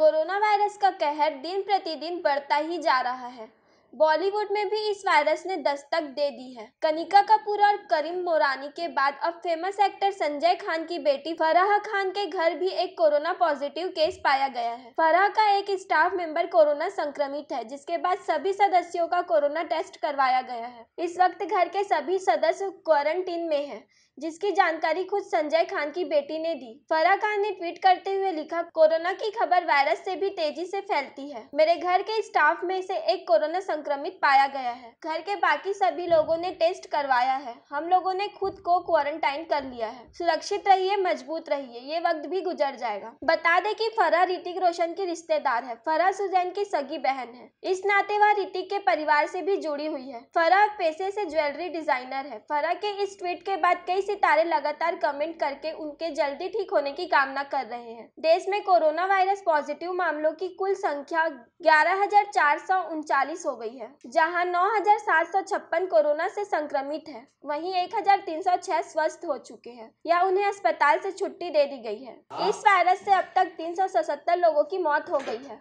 Corona virus का कहर दिन प्रतिदिन बढ़ता ही जा रहा है। बॉलीवुड में भी इस वायरस ने दस्तक दे दी है। कनिका कपूर और करीम मोरानी के बाद अब फ़ेमस एक्टर संजय खान की बेटी फराह खान के घर भी एक कोरोना पॉजिटिव केस पाया गया है। फराह का एक स्टाफ मेंबर कोरोना संक्रमित है, जिसके बाद सभी सदस्यों का कोरोना टेस्ट करवाया गया है। इस वक्त घर के सभी सदस्य क्वारंटीन में हैं। जिसकी जानकारी खुद संजय खान की बेटी ने दी। फराह खान ने ट्वीट करते हुए लिखा, कोरोना की खबर वायरस से भी तेज़ी से फैलती है। मेरे घर के स्टाफ में से एक कोरोना संक्रमित पाया गया है। घर के बाकी सभी लोगों ने टेस्ट करवाया है। हम लोगों ने खुद को क्वारंटाइन कर लिया है। सुरक्षित रहिए, मज़बूत रहिए। ये वक्त भी गुजर जाएगा। बता दें कि फराह ऋतिक रोशन की रिश्तेदार है। फराह सुजैन की सगी बहन है। इस नाते वह ऋतिक के परिवार से भी जुड़ी हुई है। फराह पेशे से ज्वेलरी डिज़ाइनर है। फराह के इस ट्वीट के बाद कई सितारे लगातार कमेंट करके उनके जल्दी ठीक होने की कामना कर रहे हैं। देश में कोरोना वायरस पॉजिटिव मामलों की कुल संख्या ग्यारह हो गई है, जहाँ नौ हज़ार सात सौ छप्पन कोरोना से संक्रमित है। वहीं एक हज़ार तीन सौ छह स्वस्थ हो चुके हैं, या उन्हें अस्पताल से छुट्टी दे दी गई है। इस वायरस से अब तक तीन सौ सतहत्तर लोगों की मौत हो गई है।